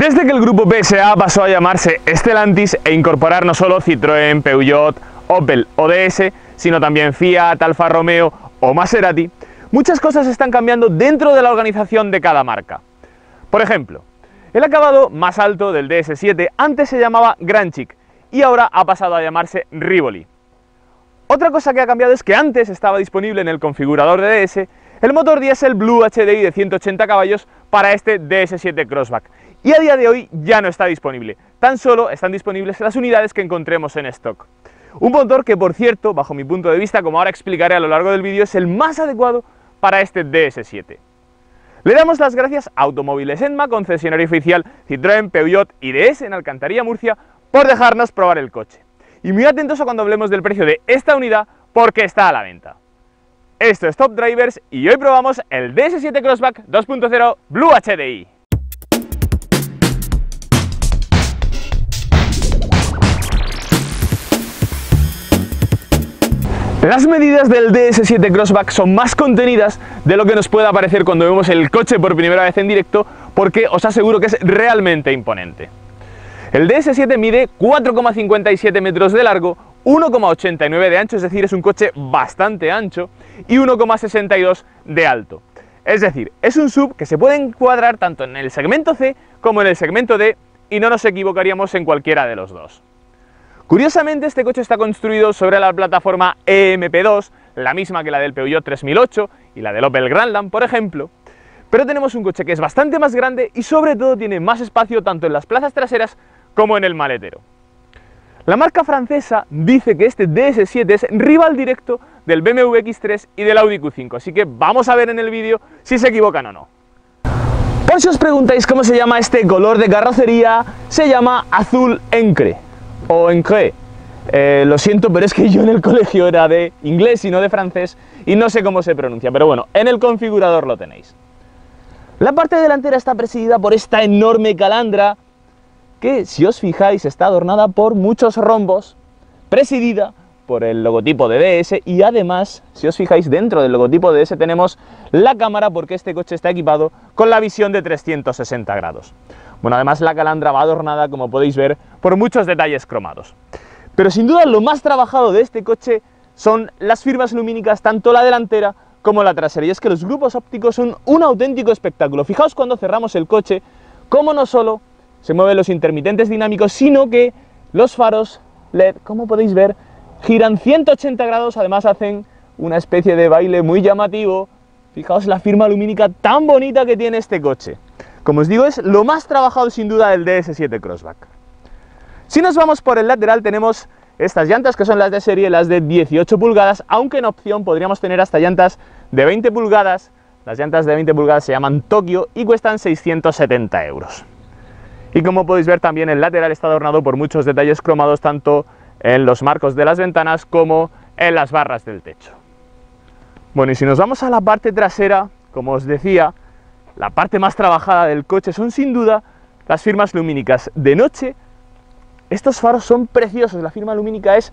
Desde que el grupo PSA pasó a llamarse Stellantis e incorporar no solo Citroën, Peugeot, Opel o DS, sino también Fiat, Alfa Romeo o Maserati, muchas cosas están cambiando dentro de la organización de cada marca. Por ejemplo, el acabado más alto del DS7 antes se llamaba Grand Chic y ahora ha pasado a llamarse Rivoli. Otra cosa que ha cambiado es que antes estaba disponible en el configurador de DS el motor diésel Blue HDI de 180 caballos para este DS7 Crossback y a día de hoy ya no está disponible, tan solo están disponibles las unidades que encontremos en stock. Un motor que por cierto, bajo mi punto de vista, como ahora explicaré a lo largo del vídeo, es el más adecuado para este DS7. Le damos las gracias a Automóviles Enma, concesionario oficial Citroën, Peugeot y DS en Alcantarilla, Murcia, por dejarnos probar el coche. Y muy atentos a cuando hablemos del precio de esta unidad, porque está a la venta. Esto es Top Drivers y hoy probamos el DS7 Crossback 2.0 Blue HDI. Las medidas del DS7 Crossback son más contenidas de lo que nos pueda parecer cuando vemos el coche por primera vez en directo, porque os aseguro que es realmente imponente. El DS7 mide 4,57 metros de largo, 1,89 de ancho, es decir, es un coche bastante ancho, y 1,62 de alto. Es decir, es un sub que se puede encuadrar tanto en el segmento C como en el segmento D, y no nos equivocaríamos en cualquiera de los dos. Curiosamente, este coche está construido sobre la plataforma EMP2, la misma que la del Peugeot 3008 y la del Opel Grandland, por ejemplo, pero tenemos un coche que es bastante más grande y sobre todo tiene más espacio tanto en las plazas traseras como en el maletero. La marca francesa dice que este DS7 es rival directo del BMW X3 y del Audi Q5, así que vamos a ver en el vídeo si se equivocan o no. Por si os preguntáis cómo se llama este color de carrocería, se llama azul encre o en qué. Eh, lo siento, pero es que yo en el colegio era de inglés y no de francés y no sé cómo se pronuncia, pero bueno, en el configurador lo tenéis. La parte delantera está presidida por esta enorme calandra que, si os fijáis, está adornada por muchos rombos, presidida por el logotipo de DS y además, si os fijáis, dentro del logotipo de DS tenemos la cámara porque este coche está equipado con la visión de 360 grados. Bueno, además la calandra va adornada, como podéis ver, por muchos detalles cromados. Pero sin duda lo más trabajado de este coche son las firmas lumínicas, tanto la delantera como la trasera. Y es que los grupos ópticos son un auténtico espectáculo. Fijaos cuando cerramos el coche, cómo no solo se mueven los intermitentes dinámicos, sino que los faros LED, como podéis ver, giran 180 grados, además hacen una especie de baile muy llamativo. Fijaos la firma lumínica tan bonita que tiene este coche. Como os digo, es lo más trabajado sin duda del DS7 Crossback. Si nos vamos por el lateral tenemos estas llantas que son las de serie, las de 18 pulgadas, aunque en opción podríamos tener hasta llantas de 20 pulgadas. Las llantas de 20 pulgadas se llaman Tokyo y cuestan 670 euros. Y como podéis ver también el lateral está adornado por muchos detalles cromados tanto en los marcos de las ventanas como en las barras del techo. Bueno, y si nos vamos a la parte trasera, como os decía, la parte más trabajada del coche son sin duda las firmas lumínicas. De noche, estos faros son preciosos, la firma lumínica es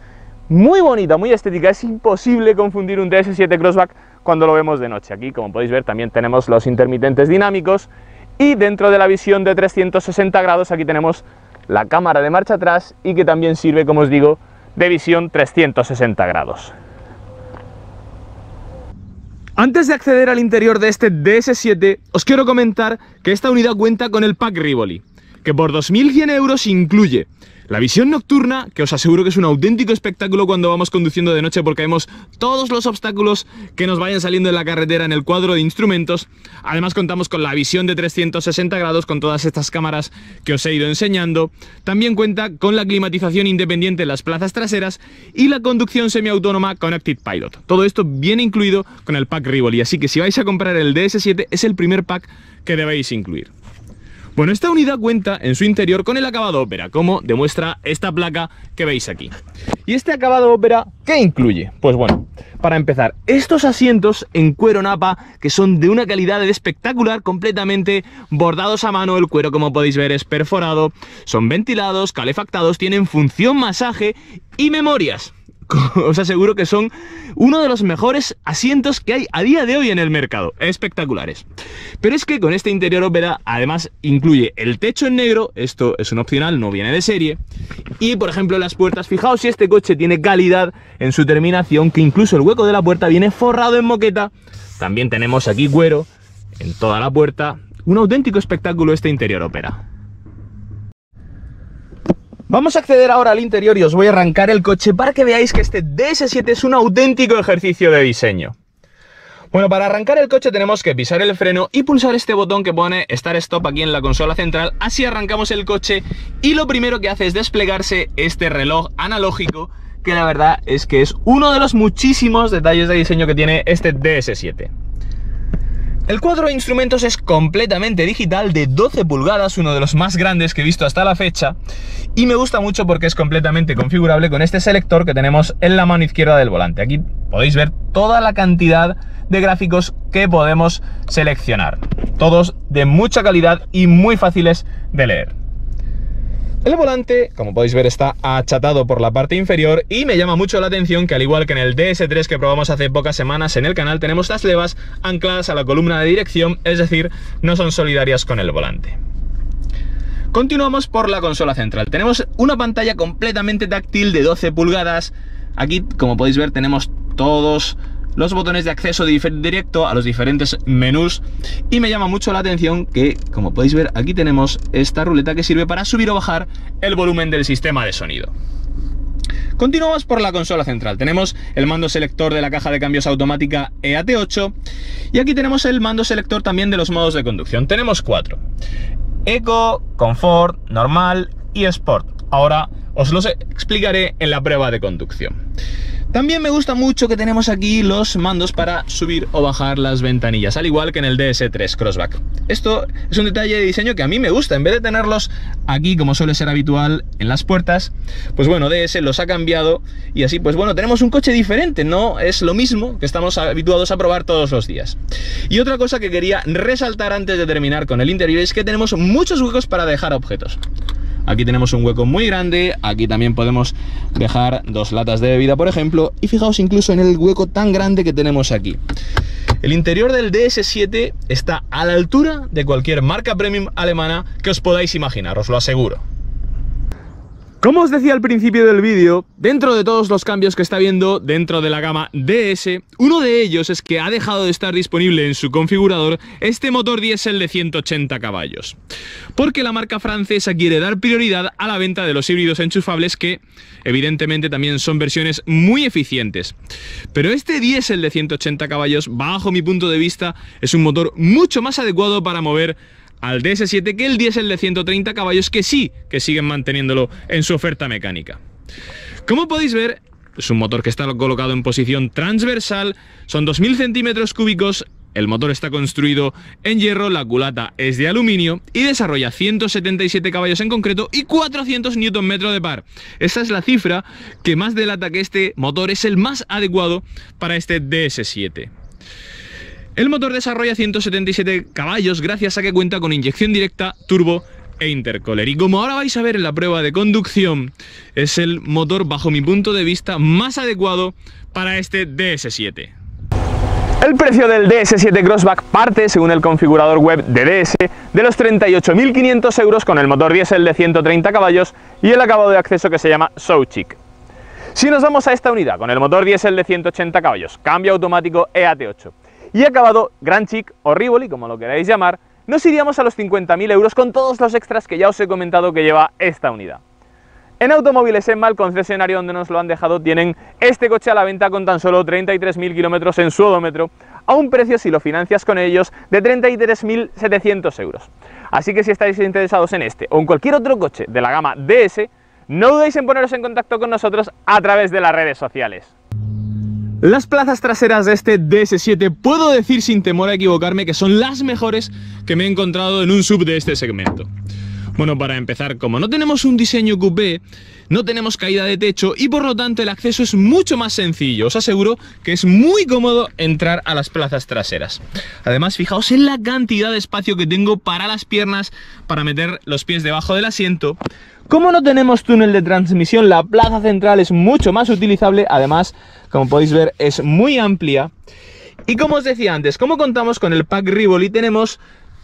muy bonita, muy estética, es imposible confundir un DS7 Crossback cuando lo vemos de noche. Aquí, como podéis ver, también tenemos los intermitentes dinámicos y dentro de la visión de 360 grados aquí tenemos la cámara de marcha atrás y que también sirve, como os digo, de visión 360 grados. Antes de acceder al interior de este DS7, os quiero comentar que esta unidad cuenta con el pack Rivoli, que por 2.100 euros incluye la visión nocturna, que os aseguro que es un auténtico espectáculo cuando vamos conduciendo de noche porque vemos todos los obstáculos que nos vayan saliendo en la carretera en el cuadro de instrumentos. Además contamos con la visión de 360 grados con todas estas cámaras que os he ido enseñando. También cuenta con la climatización independiente en las plazas traseras y la conducción semiautónoma Connected Pilot. Todo esto viene incluido con el pack Rivoli, así que si vais a comprar el DS7 es el primer pack que debéis incluir. Bueno, esta unidad cuenta en su interior con el acabado ópera, como demuestra esta placa que veis aquí. ¿Y este acabado ópera qué incluye? Pues bueno, para empezar, estos asientos en cuero napa que son de una calidad espectacular, completamente bordados a mano, el cuero como podéis ver es perforado, son ventilados, calefactados, tienen función masaje y memorias os aseguro que son uno de los mejores asientos que hay a día de hoy en el mercado. Espectaculares. Pero es que con este interior ópera además incluye el techo en negro, esto es un opcional, no viene de serie. Y por ejemplo las puertas, fijaos si este coche tiene calidad en su terminación, que incluso el hueco de la puerta viene forrado en moqueta. También tenemos aquí cuero en toda la puerta. Un auténtico espectáculo este interior ópera. Vamos a acceder ahora al interior y os voy a arrancar el coche para que veáis que este DS7 es un auténtico ejercicio de diseño. Bueno, para arrancar el coche tenemos que pisar el freno y pulsar este botón que pone Start Stop aquí en la consola central, así arrancamos el coche y lo primero que hace es desplegarse este reloj analógico que la verdad es que es uno de los muchísimos detalles de diseño que tiene este DS7. El cuadro de instrumentos es completamente digital de 12 pulgadas, uno de los más grandes que he visto hasta la fecha, y me gusta mucho porque es completamente configurable con este selector que tenemos en la mano izquierda del volante. Aquí podéis ver toda la cantidad de gráficos que podemos seleccionar, todos de mucha calidad y muy fáciles de leer. El volante, como podéis ver, está achatado por la parte inferior y me llama mucho la atención que al igual que en el DS3 que probamos hace pocas semanas en el canal, tenemos las levas ancladas a la columna de dirección, es decir, no son solidarias con el volante. Continuamos por la consola central. Tenemos una pantalla completamente táctil de 12 pulgadas. Aquí, como podéis ver, tenemos todos los botones de acceso directo a los diferentes menús y me llama mucho la atención que, como podéis ver, aquí tenemos esta ruleta que sirve para subir o bajar el volumen del sistema de sonido. Continuamos por la consola central. Tenemos el mando selector de la caja de cambios automática EAT8 y aquí tenemos el mando selector también de los modos de conducción. Tenemos cuatro. Eco, Confort, Normal y Sport. Ahora os los explicaré en la prueba de conducción. También me gusta mucho que tenemos aquí los mandos para subir o bajar las ventanillas, al igual que en el DS3 Crossback. Esto es un detalle de diseño que a mí me gusta, en vez de tenerlos aquí como suele ser habitual en las puertas, pues bueno, DS los ha cambiado y así pues bueno, tenemos un coche diferente, no es lo mismo que estamos habituados a probar todos los días. Y otra cosa que quería resaltar antes de terminar con el interior es que tenemos muchos huecos para dejar objetos. Aquí tenemos un hueco muy grande, aquí también podemos dejar dos latas de bebida, por ejemplo, y fijaos incluso en el hueco tan grande que tenemos aquí. El interior del DS7 está a la altura de cualquier marca premium alemana que os podáis imaginar, os lo aseguro. Como os decía al principio del vídeo, dentro de todos los cambios que está viendo dentro de la gama DS, uno de ellos es que ha dejado de estar disponible en su configurador este motor diésel de 180 caballos. Porque la marca francesa quiere dar prioridad a la venta de los híbridos enchufables que, evidentemente, también son versiones muy eficientes. Pero este diésel de 180 caballos, bajo mi punto de vista, es un motor mucho más adecuado para mover al DS7 que el diésel de 130 caballos que sí que siguen manteniéndolo en su oferta mecánica. Como podéis ver, es un motor que está colocado en posición transversal, son 2000 centímetros cúbicos, el motor está construido en hierro, la culata es de aluminio y desarrolla 177 caballos en concreto y 400 Nm de par. Esta es la cifra que más delata que este motor es el más adecuado para este DS7. El motor desarrolla 177 caballos gracias a que cuenta con inyección directa, turbo e intercooler. Y como ahora vais a ver en la prueba de conducción, es el motor, bajo mi punto de vista, más adecuado para este DS7. El precio del DS7 Crossback parte, según el configurador web de DS, de los 38.500 euros con el motor diésel de 130 caballos y el acabado de acceso que se llama So Chic. Si nos vamos a esta unidad con el motor diésel de 180 caballos, cambio automático EAT8, y acabado Grand Chic o Rivoli, como lo queráis llamar, nos iríamos a los 50.000 euros con todos los extras que ya os he comentado que lleva esta unidad. En Automóviles Emma, el concesionario donde nos lo han dejado, tienen este coche a la venta con tan solo 33.000 kilómetros en su odómetro, a un precio, si lo financias con ellos, de 33.700 euros. Así que si estáis interesados en este o en cualquier otro coche de la gama DS, no dudéis en poneros en contacto con nosotros a través de las redes sociales. Las plazas traseras de este DS7 puedo decir sin temor a equivocarme que son las mejores que me he encontrado en un sub de este segmento. Bueno, para empezar, como no tenemos un diseño coupé, no tenemos caída de techo y por lo tanto el acceso es mucho más sencillo. Os aseguro que es muy cómodo entrar a las plazas traseras. Además, fijaos en la cantidad de espacio que tengo para las piernas, para meter los pies debajo del asiento. Como no tenemos túnel de transmisión, la plaza central es mucho más utilizable. Además, como podéis ver, es muy amplia. Y como os decía antes, como contamos con el pack Rivoli, tenemos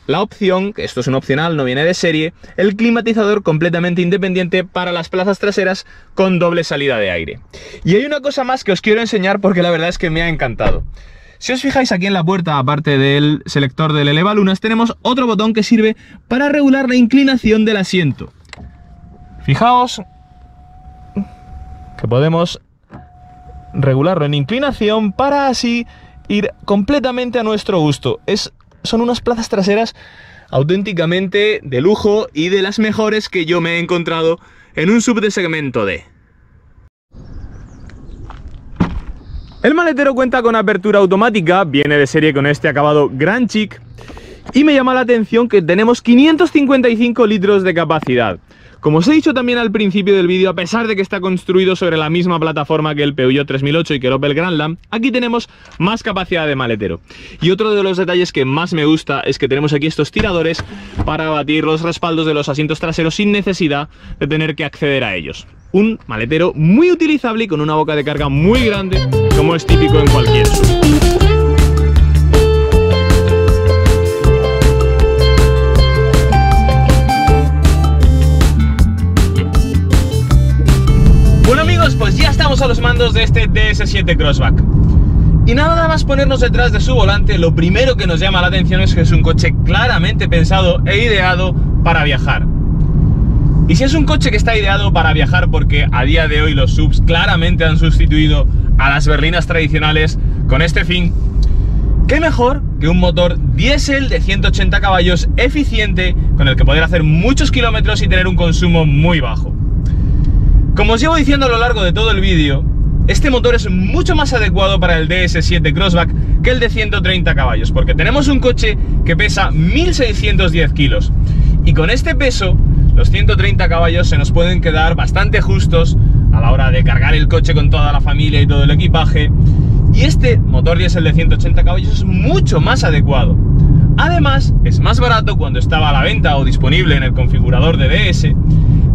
la opción, esto es un opcional, no viene de serie, el climatizador completamente independiente para las plazas traseras con doble salida de aire. Y hay una cosa más que os quiero enseñar porque la verdad es que me ha encantado. Si os fijáis aquí en la puerta, aparte del selector del elevalunas, tenemos otro botón que sirve para regular la inclinación del asiento. Fijaos que podemos regularlo en inclinación para así ir completamente a nuestro gusto. Es son unas plazas traseras auténticamente de lujo y de las mejores que yo me he encontrado en un sub de segmento D. El maletero cuenta con apertura automática, viene de serie con este acabado Grand Chic y me llama la atención que tenemos 555 litros de capacidad. Como os he dicho también al principio del vídeo, a pesar de que está construido sobre la misma plataforma que el Peugeot 3008 y que el Opel Grandland, aquí tenemos más capacidad de maletero. Y otro de los detalles que más me gusta es que tenemos aquí estos tiradores para batir los respaldos de los asientos traseros sin necesidad de tener que acceder a ellos. Un maletero muy utilizable y con una boca de carga muy grande, como es típico en cualquier. A los mandos de este DS7 Crossback. Y nada más ponernos detrás de su volante, lo primero que nos llama la atención es que es un coche claramente pensado e ideado para viajar. Y si es un coche que está ideado para viajar porque a día de hoy los subs claramente han sustituido a las berlinas tradicionales con este fin, ¿qué mejor que un motor diésel de 180 caballos eficiente con el que poder hacer muchos kilómetros y tener un consumo muy bajo? Como os llevo diciendo a lo largo de todo el vídeo, este motor es mucho más adecuado para el DS7 Crossback que el de 130 caballos, porque tenemos un coche que pesa 1610 kilos. Y con este peso, los 130 caballos se nos pueden quedar bastante justos a la hora de cargar el coche con toda la familia y todo el equipaje. Y este motor diésel de 180 caballos es mucho más adecuado. Además, es más barato cuando estaba a la venta o disponible en el configurador de DS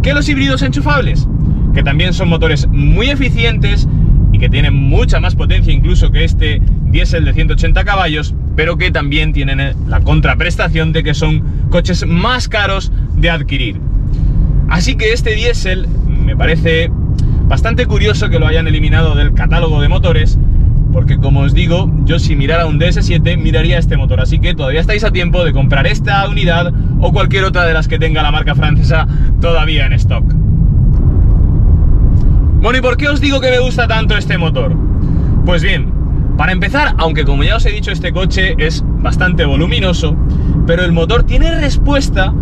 que los híbridos enchufables que también son motores muy eficientes y que tienen mucha más potencia incluso que este diésel de 180 caballos, pero que también tienen eh, la contraprestación de que son coches más caros de adquirir. Así que este diésel me parece bastante curioso que lo hayan eliminado del catálogo de motores, porque como os digo, yo si mirara un DS7 miraría este motor, así que todavía estáis a tiempo de comprar esta unidad o cualquier otra de las que tenga la marca francesa todavía en stock. Bueno, ¿y por qué os digo que me gusta tanto este motor? Pues bien, para empezar, aunque como ya os he dicho este coche es bastante voluminoso, pero el motor tiene respuesta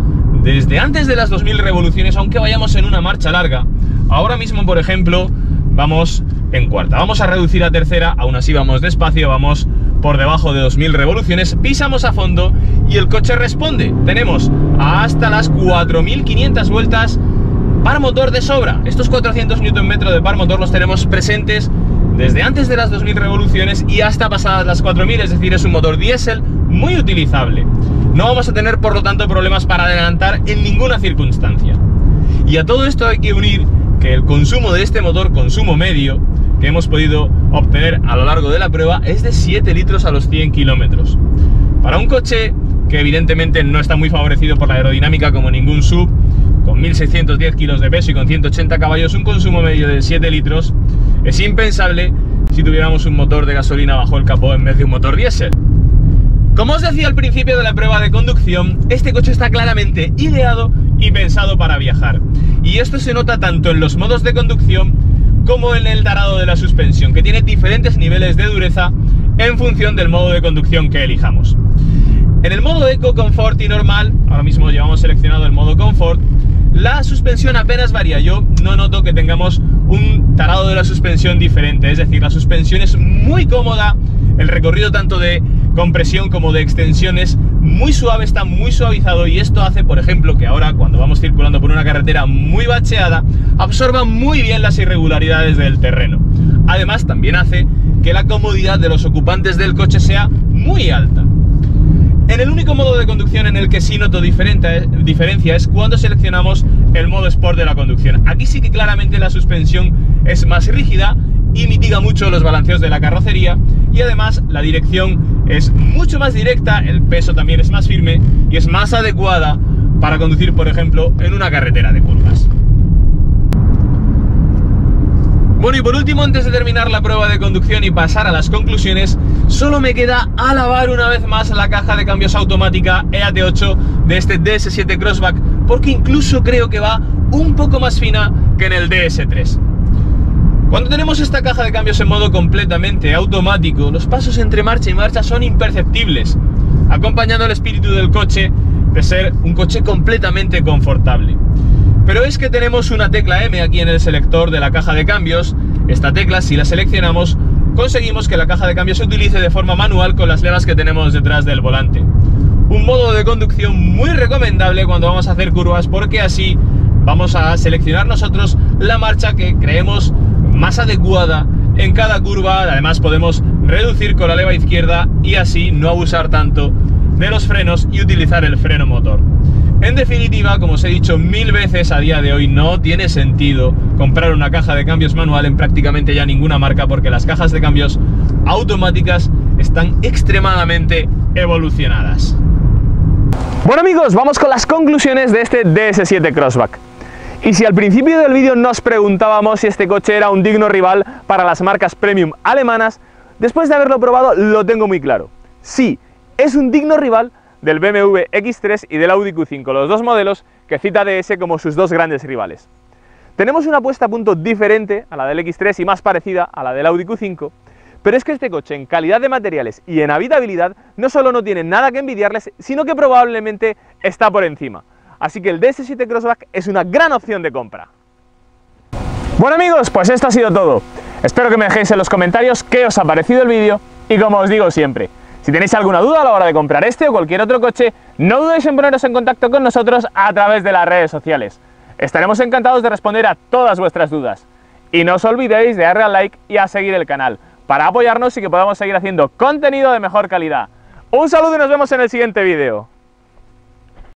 desde antes de las 2000 revoluciones, aunque vayamos en una marcha larga. Ahora mismo, por ejemplo, vamos en cuarta. Vamos a reducir a tercera, aún así vamos despacio, vamos por debajo de 2000 revoluciones, pisamos a fondo y el coche responde. Tenemos hasta las 4500 vueltas par motor de sobra. Estos 400 Nm de par motor los tenemos presentes desde antes de las 2000 revoluciones y hasta pasadas las 4000, es decir, es un motor diésel muy utilizable. No vamos a tener, por lo tanto, problemas para adelantar en ninguna circunstancia. Y a todo esto hay que unir que el consumo de este motor, consumo medio, que hemos podido obtener a lo largo de la prueba, es de 7 litros a los 100 kilómetros. Para un coche que evidentemente no está muy favorecido por la aerodinámica como ningún sub, con 1610 kilos de peso y con 180 caballos, un consumo medio de 7 litros, es impensable si tuviéramos un motor de gasolina bajo el capó en vez de un motor diésel. Como os decía al principio de la prueba de conducción, este coche está claramente ideado y pensado para viajar. Y esto se nota tanto en los modos de conducción como en el tarado de la suspensión, que tiene diferentes niveles de dureza en función del modo de conducción que elijamos. En el modo Eco, Comfort y Normal, ahora mismo llevamos seleccionado el modo Comfort, la suspensión apenas varía. Yo no noto que tengamos un tarado de la suspensión diferente. Es decir, la suspensión es muy cómoda, el recorrido tanto de compresión como de extensión es muy suave, está muy suavizado y esto hace, por ejemplo, que ahora cuando vamos circulando por una carretera muy bacheada, absorba muy bien las irregularidades del terreno. Además, también hace que la comodidad de los ocupantes del coche sea muy alta. En el único modo de conducción en el que sí noto diferencia es cuando seleccionamos el modo Sport de la conducción. Aquí sí que claramente la suspensión es más rígida y mitiga mucho los balanceos de la carrocería y además la dirección es mucho más directa, el peso también es más firme y es más adecuada para conducir, por ejemplo, en una carretera de curvas. Bueno, y por último, antes de terminar la prueba de conducción y pasar a las conclusiones, solo me queda alabar una vez más la caja de cambios automática EAT8 de este DS7 Crossback, porque incluso creo que va un poco más fina que en el DS3. Cuando tenemos esta caja de cambios en modo completamente automático, los pasos entre marcha y marcha son imperceptibles, acompañando el espíritu del coche de ser un coche completamente confortable. Pero es que tenemos una tecla M aquí en el selector de la caja de cambios. Esta tecla, si la seleccionamos, conseguimos que la caja de cambios se utilice de forma manual con las levas que tenemos detrás del volante. Un modo de conducción muy recomendable cuando vamos a hacer curvas porque así vamos a seleccionar nosotros la marcha que creemos más adecuada en cada curva. Además podemos reducir con la leva izquierda y así no abusar tanto de los frenos y utilizar el freno motor. En definitiva, como os he dicho mil veces a día de hoy, no tiene sentido comprar una caja de cambios manual en prácticamente ya ninguna marca porque las cajas de cambios automáticas están extremadamente evolucionadas. Bueno amigos, vamos con las conclusiones de este DS7 Crossback. Y si al principio del vídeo nos preguntábamos si este coche era un digno rival para las marcas premium alemanas, después de haberlo probado lo tengo muy claro. Sí, es un digno rival del BMW X3 y del Audi Q5, los dos modelos que cita DS como sus dos grandes rivales. Tenemos una puesta a punto diferente a la del X3 y más parecida a la del Audi Q5, pero es que este coche en calidad de materiales y en habitabilidad no solo no tiene nada que envidiarles, sino que probablemente está por encima. Así que el DS7 Crossback es una gran opción de compra. Bueno amigos, pues esto ha sido todo. Espero que me dejéis en los comentarios qué os ha parecido el vídeo y como os digo siempre, si tenéis alguna duda a la hora de comprar este o cualquier otro coche, no dudéis en poneros en contacto con nosotros a través de las redes sociales. Estaremos encantados de responder a todas vuestras dudas. Y no os olvidéis de darle al like y a seguir el canal, para apoyarnos y que podamos seguir haciendo contenido de mejor calidad. Un saludo y nos vemos en el siguiente vídeo.